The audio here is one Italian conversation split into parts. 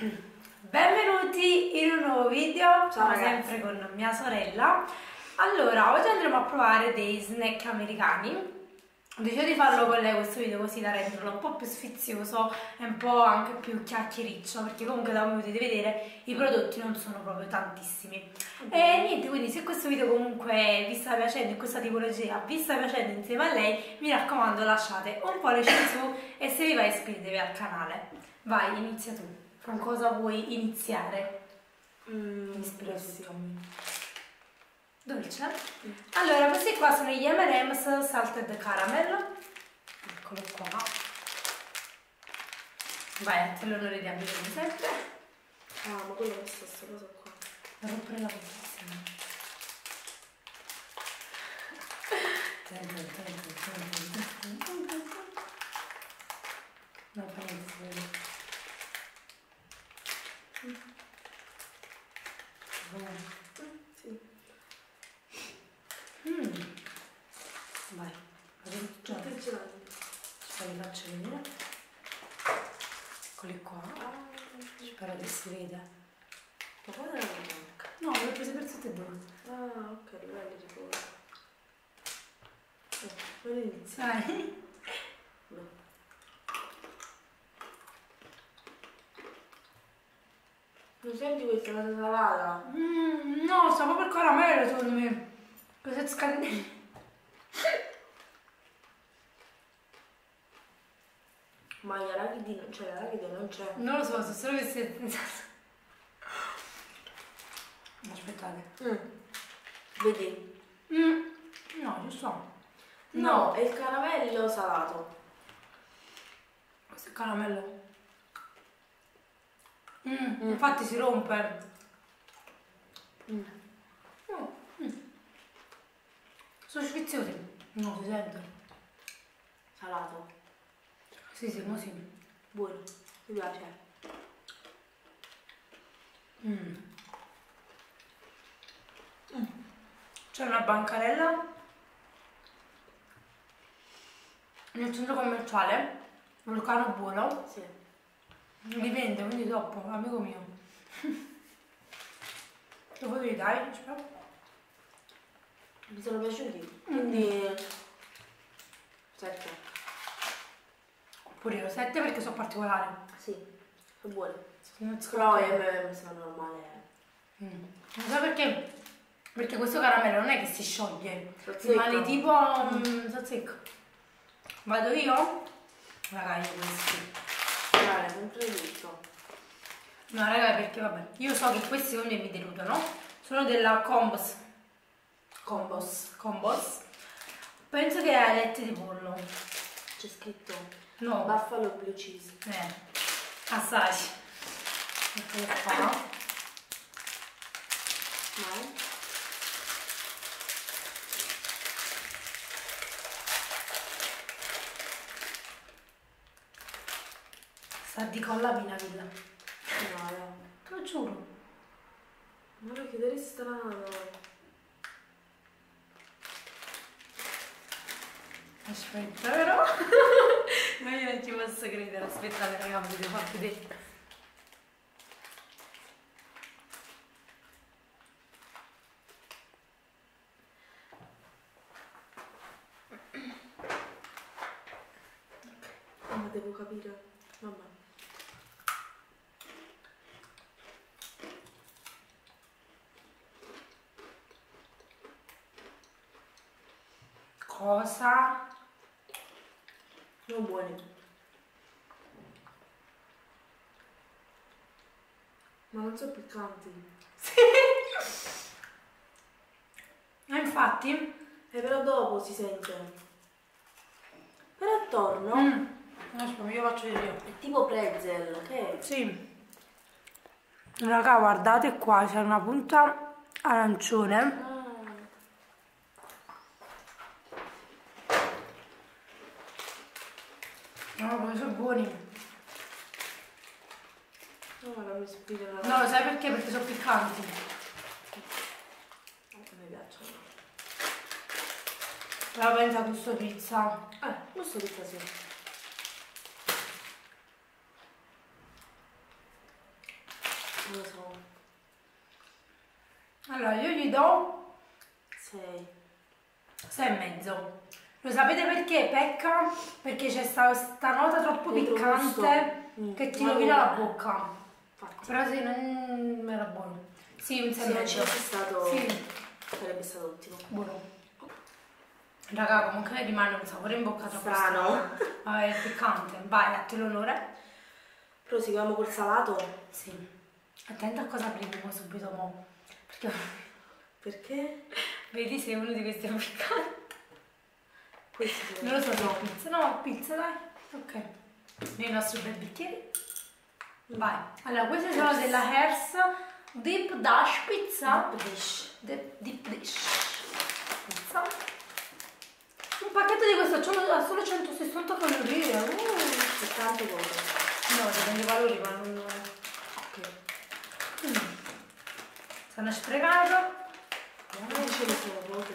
Benvenuti in un nuovo video, Ciao, ragazzi. sempre con mia sorella. Allora, oggi andremo a provare dei snack americani. Ho deciso di farlo con lei questo video così da renderlo un po' più sfizioso e un po' anche più chiacchiericcio, perché comunque da come potete vedere i prodotti non sono proprio tantissimi. E niente, quindi se questo video comunque vi sta piacendo, in questa tipologia vi sta piacendo insieme a lei, mi raccomando lasciate un pollice in su e se vi va iscrivetevi al canale. Vai, inizia tu. Con cosa vuoi iniziare? Mm, Ispirazioni. Dolce? Allora, questi qua sono gli M&M's Salted Caramel. Eccolo qua. Vai, te di aprire come sempre. Ah, ma quello è questa sta cosa qua. Non rompere la posizione. Non fa niente. Mm, sì. Mm. Vai, ce l'hai? Poi li faccio vedere. Eccoli qua. Spero che si veda. ma guarda la manca. No, l'ho preso per tutte e due. Ah, ok, bello tipo. Eh, non inizia. Vai. No. Non senti questa cosa salata? Mm, no, sta proprio il caramello secondo me. Cosa scadente? Ma gli arachidi non c'è, l'arachide non c'è. Non lo so, so solo che si è pensato. Aspettate. Mm. Vedi? Mm, no, giusto. No, è il caramello salato. Questo è il caramello. Mm, Mm. Infatti si rompe. Mm. Oh, mm. Sono sfiziosi. No, si sente. Salato. Sì, sì, mo sì. Buono. Mi piace. Mm. Mm. C'è una bancarella nel centro commerciale, Vulcano Buono, Sì. Li vende, quindi troppo, amico mio. Dopo devi dai, spero. Mi sono piaciuti. Quindi... Sette. Pure io 7 perché sono particolari. Sì. Sono buoni. Non Però mi sono normale. Mm. Non so perché? Perché questo caramello non è che si scioglie, Sozzecco. rimane tipo mm. sozzecco. Vado io? Raga, io questi. Vale, sempre tutto. No, raga, perché vabbè, io so che questi me mi deludono. Sono della Combos. Combos. Combos. Penso che è alette di pollo. C'è scritto No, Buffalo Blue Cheese. eh, assaggi. Eccolo qua. Vai. Sa di colla pinavilla. No, no. Te lo giuro. Guarda che deve strano. Aspetta, però. Ma io non ci posso credere. Aspettate, raga, vi devo far vedere. Ah, ma devo capire. Vabbè. Cosa? Sono buoni. Ma non sono piccanti. Ma infatti. Eh, però dopo si sente. Però attorno Mm. Aspetta, io faccio vedere io. è tipo pretzel. Che è? Sì. Raga, guardate qua, c'è una punta arancione. Ah, No, come sono buoni. no, ma mi ispira. No, lo sai perché? Perché sono piccanti. Non mi piacciono. La pensa gusto pizza. Eh, gusto pizza sì. Non lo so. Allora, io gli do 6. 6 e mezzo. Lo sapete perché pecca? Perché c'è sta, sta nota troppo Dentro piccante gusto. Mm. che ti Ma rovina la bocca. Infatti. Però se non era buono. Sì, un 6 Se e non mezzo. ci fosse stato Sì, sarebbe stato ottimo. buono. Raga, comunque rimane un sapore in bocca troppo Strano. strano. Vabbè, è piccante. Vai, a te l'onore. Proseguiamo col salato. Sì. Attenta a cosa prendiamo subito mo. Perché Perché? vedi se uno di questi è piccante. Questi. Non lo so se è pizza. No, pizza dai. Ok. Nei nostri bei bicchieri. Vai. Allora, queste sono della Hers Deep Dash Pizza. Dish. De- deep Dish. Pizza. Un pacchetto di questo ha solo- ha solo 160 calorie. Uh. È tanto poco. No, dipende dai valori, ma non... Ok. Mm. Sono sprecato. Non ce ne sono poche.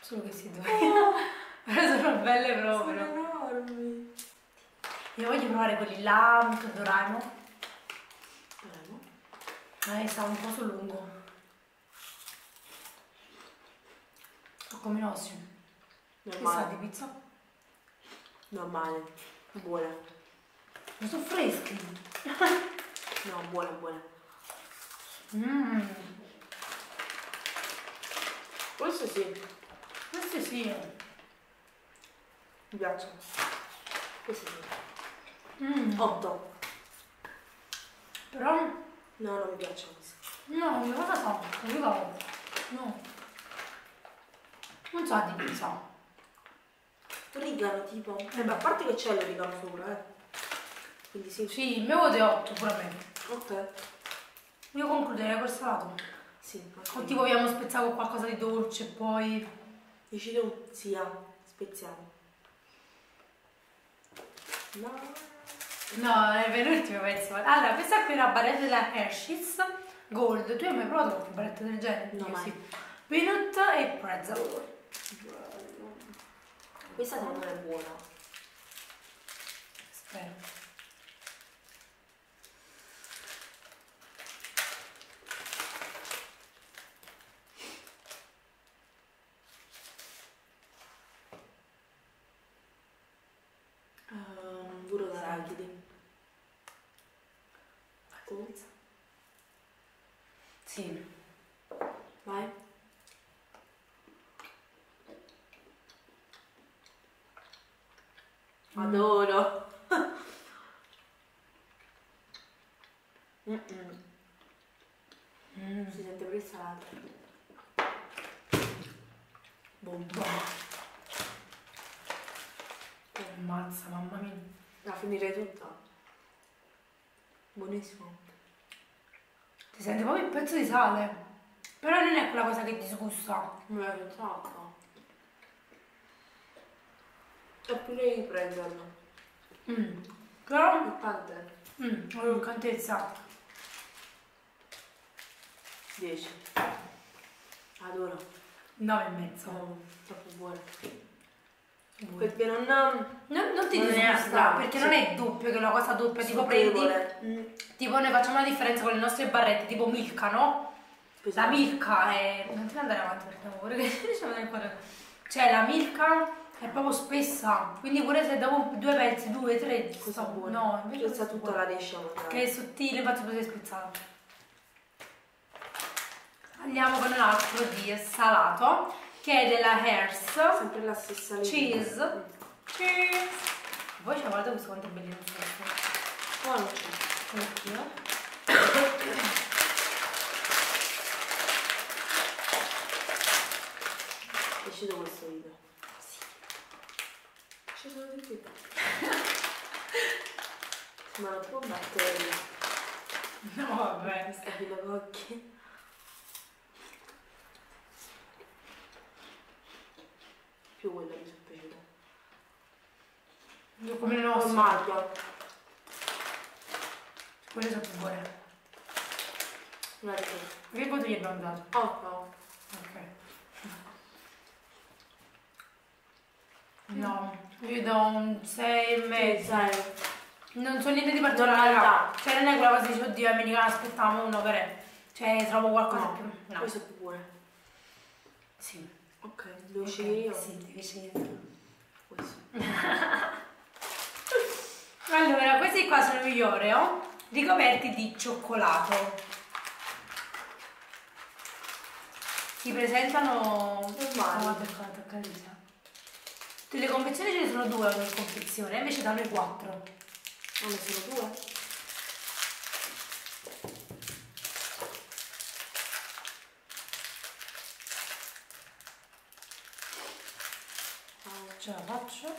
Solo questi due. Però sono belle Sono proprio. enormi. Io voglio provare quelli là che Doraemon. Vediamo. Eh, sta un po' sul lungo. O come nostri. Che sa di pizza? Normale. Buona. Ma sono freschi. No, buona, buona. Mmm. Questo sì. Questi sì. Mi piacciono. Questo sì. Mm. 8. Però... No, non mi piacciono questi. No, che cosa so? Non ricordo. No. Non so di pizza. Origano tipo. Eh, ma a parte che c'è l'origano sopra, eh. Quindi sì. Sì, il mio voto è 8 pure a me. Ok. Io concluderei col salato. Sì. O tipo vogliamo spezzare con qualcosa di dolce e poi... Dici tu? Sì, ah. Speziamo. No. No, è per l'ultimo pezzo. Allora, questa qui è una barretta della Hershey's Gold. Tu hai mai provato qualche barretta del genere? No, mai. Sì. Peanut e pretzel. Questa secondo me è buona. Spero. D'arachidi. Tu? Sì. Vai. Adoro. Mm-mm. Mm. Si sente pure il salato. Bomba. Ammazza, mamma mia. La finirei tutta. Buonissimo. Ti sente proprio il pezzo di sale. Però non è quella cosa che disgusta. Mi piace un sacco. E pure i pretzel. Mm. Però... Piccante. Mm, ho croccantezza. 10. Adoro. 9 e mezzo. Sono troppo. Buono. Perché non... Non, non ti Non è disgusta, perché non è doppio, che è una cosa doppia, tipo prendi. Mm. tipo ne facciamo la differenza con le nostre barrette, tipo Milka, no? La Pesante. Milka è... non ti andare avanti per favore, che diciamo nel cuore. Cioè la Milka è proprio spessa, quindi pure se dopo due pezzi, due, tre, Cosa buona. No, invece Questa questa tutta la riesci a mangiare. Che è sottile, si è spezzata. Andiamo con un altro di salato, che è della Hers. Sempre la stessa linea. Cheese. Mm. Cheers! Voi ci guardate questo quanto è bellino questo. Non c'è. Anch'io. È uscito questo video. Sì. Ci sono di più. Sembrano tipo batteri. No, vabbè. Sta filo cocchi. Più quello mi sono piaciuto. Io come le Non nostre. maglia. Quelle sono più buone. Che voto gli abbiamo dato? Oh, no. Ok. No, io do un 6 e mezzo. Non so niente di particolare. Cioè non è quella cosa dice, oddio, americano, aspettiamo uno per... Cioè trovo qualcosa No, più... No. questo è pure. Sì. Ok, devo Ok, scegliere io. Sì, devi scegliere. Questo. Allora, questi qua sono gli Oreo ricoperti di cioccolato. Si presentano... Normali. Oh, tocca, tocca Lisa. Delle confezioni ce ne sono due ogni confezione, invece da noi quattro. Ah, ne sono due? Ah, Ce la faccio.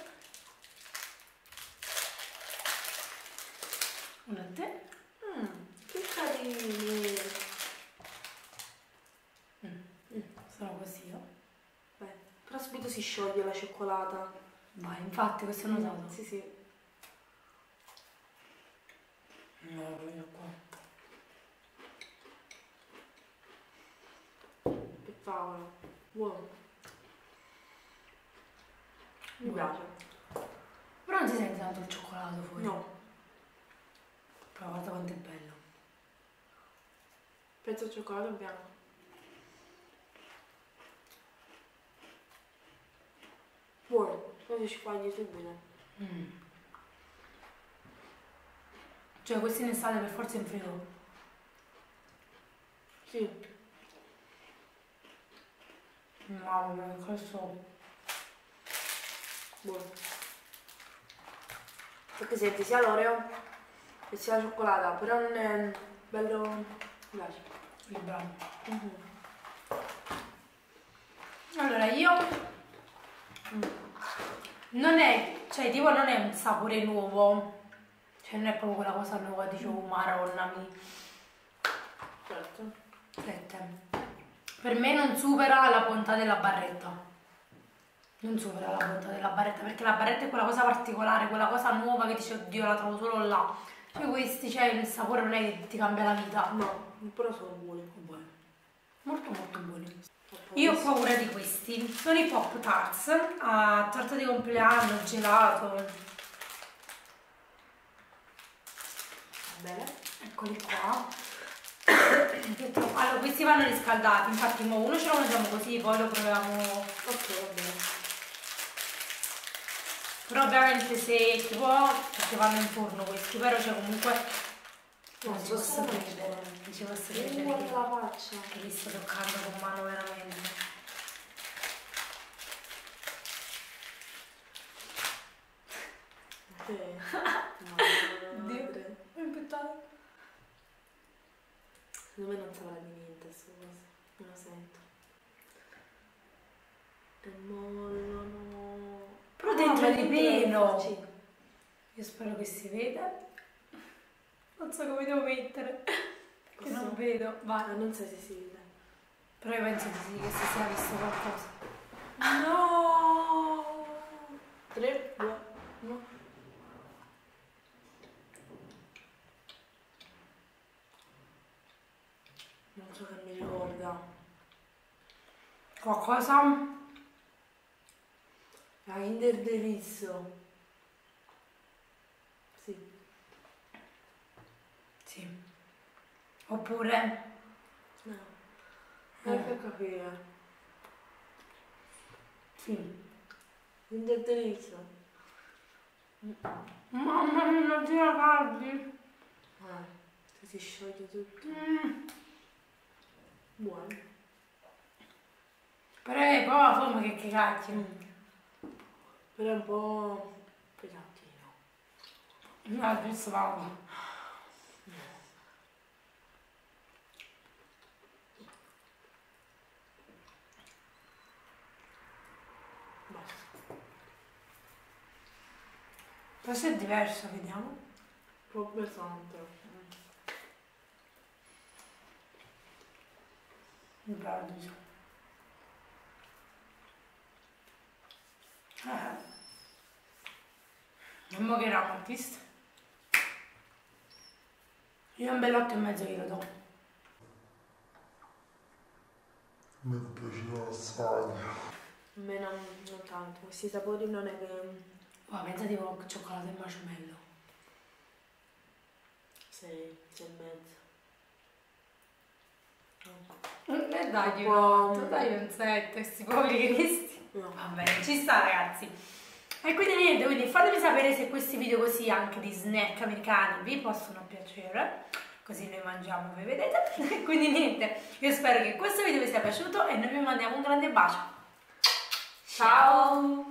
Una te. Mm, che carini. Sono così, oh. Beh, però subito si scioglie la cioccolata. Vai, infatti, questo è notato. Sì, sì. No, voglio qua. Che favola. Buono. Mi piace. Però non si sente tanto il cioccolato fuori. No, Però guarda quanto è bello. pezzo di cioccolato bianco. Buono, poi si squagli subito. Mm. Cioè questi in estate per forza in frigo. Sì, Mamma mia, questo... buono. Perché senti sia l'oreo che sia la cioccolata, però non è bello... Mi piace. bravo. Mhm. Allora io... mm, Non è... Cioè tipo non è un sapore nuovo. Cioè non è proprio quella cosa nuova, dicevo, maronna mi... Certo. Sette. Per me non supera la bontà della barretta. Non supera la bontà della barretta, perché la barretta è quella cosa particolare, quella cosa nuova che dice oddio la trovo solo là. Cioè questi, cioè il sapore non è che ti cambia la vita. No, però sono buoni. Buoni. Molto molto buoni. Io ho paura di questi. Sono i Pop Tarts a torta di compleanno, gelato. Bene. Eccoli qua. Allora, questi vanno riscaldati, infatti mo uno ce lo mangiamo così, poi lo proviamo Ok, va bene. Però ovviamente se tipo perché vanno in forno questi, però c'è comunque Non posso se credere, non Vedi credere guarda che, la faccia. che li sto toccando con mano veramente. Sì. No, Dio. Ho impettato. Secondo me non saprà di niente questa cosa. Non la sento. E mollano. Dentro ripieno. Sì. Io spero che si veda. Non so come devo mettere. Perché non vedo. Ah, Vai. non so se si vede. Però io penso di sì che si sia visto qualcosa. No! 3, 2, 1. Non so che mi ricorda. Qualcosa? La Kinder Delisso. Sì. Sì. Oppure No. Non per capire. sì. Kinder Delisso. Mamma mia, non ti caldi. Ah, se si scioglie tutto. Mm. Buono. Però è poi la forma che cacchio. Però è un po' pesantino. No. Basta. Questo è diverso, vediamo. Un po' pesante. Il paradiso. Eh. Non mo che visto? Io un bell'otto e mezzo glielo do. Mi piaceva assai. A me non, non tanto. Questi sapori non è che... Oh, pensa tipo cioccolato e marshmallow. 6, 6 e mezzo. E dai, Un po'- dai un 7, questi poveri cristi. No. Va bene, ci sta ragazzi. E quindi niente, quindi fatemi sapere se questi video così anche di snack americani vi possono piacere, così noi mangiamo, voi vedete. Quindi niente, io spero che questo video vi sia piaciuto e noi vi mandiamo un grande bacio. Ciao!